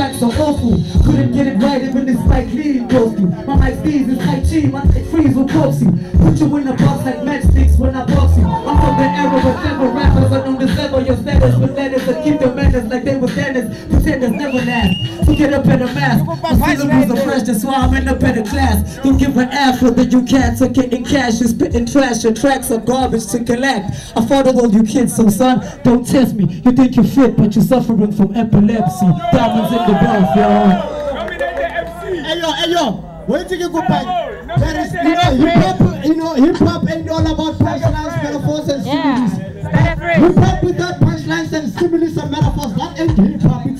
track so awful. Couldn't get it right even this Spike Lee goes through. My mic D's is Tai Chi, my tight freeze will corpse you. Put you in the box like matchsticks when I box you. I'm from the era where clever rappers are known to with letters keep the manners like they were dentists. Pretenders never last. So get up in a mask. My syllables are fresh, that's why I'm in a better class. Don't give an F whether you can't so getting cash. You're spitting trash, your tracks are garbage to collect. I fought all you kids, so son, don't test me. You think you're fit, but you're suffering from epilepsy. Diamonds in the rough, y'all. Hey yo, hey yo, where did you go back? There is, you know, hip hop, you know, hip hop ain't all about punchlines, metaphors, and Yeah. similes. That ain't hip hop.